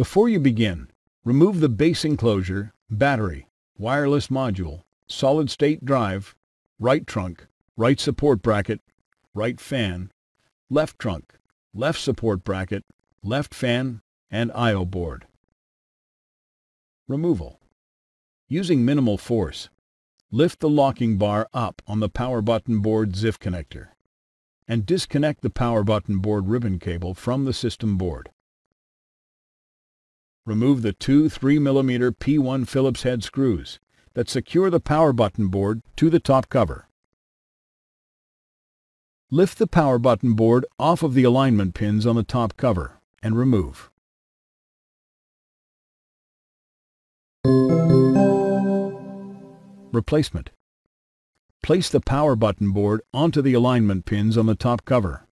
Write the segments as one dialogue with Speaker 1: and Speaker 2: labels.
Speaker 1: Before you begin, remove the base enclosure, battery, wireless module, solid-state drive, right trunk, right support bracket, right fan, left trunk, left support bracket, left fan, and I.O. board. Removal. Using minimal force, lift the locking bar up on the power button board ZIF connector and disconnect the power button board ribbon cable from the system board. Remove the two 3mm P1 Phillips head screws that secure the power button board to the top cover. Lift the power button board off of the alignment pins on the top cover and remove. Replacement Place the power button board onto the alignment pins on the top cover.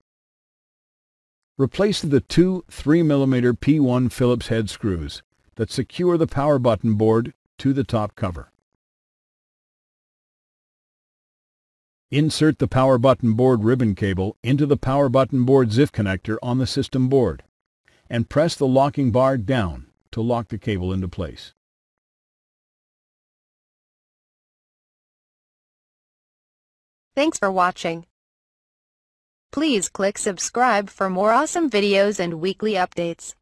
Speaker 1: Replace the two 3mm P1 Phillips head screws that secure the power button board to the top cover. Insert the power button board ribbon cable into the power button board ZIF connector on the system board and press the locking bar down to lock the cable into place.
Speaker 2: Thanks for watching. Please click subscribe for more awesome videos and weekly updates.